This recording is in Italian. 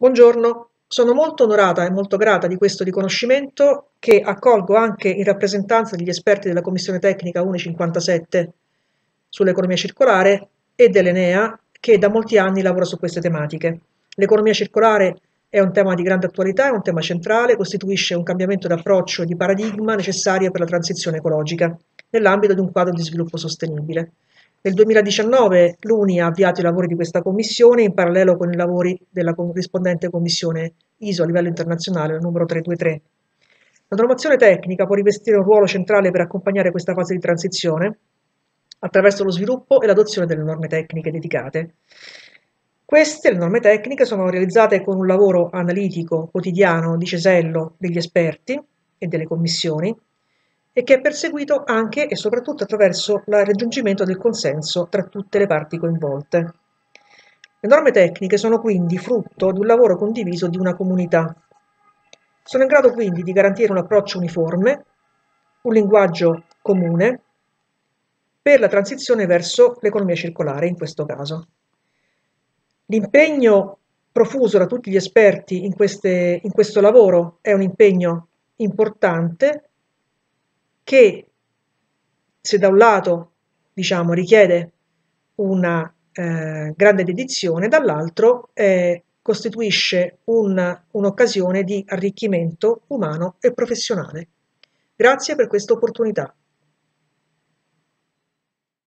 Buongiorno, sono molto onorata e molto grata di questo riconoscimento che accolgo anche in rappresentanza degli esperti della Commissione Tecnica 157 sull'economia circolare e dell'Enea che da molti anni lavora su queste tematiche. L'economia circolare è un tema di grande attualità, è un tema centrale, costituisce un cambiamento d'approccio e di paradigma necessario per la transizione ecologica nell'ambito di un quadro di sviluppo sostenibile. Nel 2019 l'UNI ha avviato i lavori di questa commissione in parallelo con i lavori della corrispondente commissione ISO a livello internazionale, numero 323. La normazione tecnica può rivestire un ruolo centrale per accompagnare questa fase di transizione attraverso lo sviluppo e l'adozione delle norme tecniche dedicate. Queste, le norme tecniche, sono realizzate con un lavoro analitico quotidiano di cesello degli esperti e delle commissioni, e che è perseguito anche e soprattutto attraverso il raggiungimento del consenso tra tutte le parti coinvolte. Le norme tecniche sono quindi frutto di un lavoro condiviso di una comunità. Sono in grado quindi di garantire un approccio uniforme, un linguaggio comune per la transizione verso l'economia circolare in questo caso. L'impegno profuso da tutti gli esperti in, queste, in questo lavoro è un impegno importante che se da un lato diciamo, richiede una eh, grande dedizione, dall'altro eh, costituisce un, un'occasione di arricchimento umano e professionale. Grazie per questa opportunità.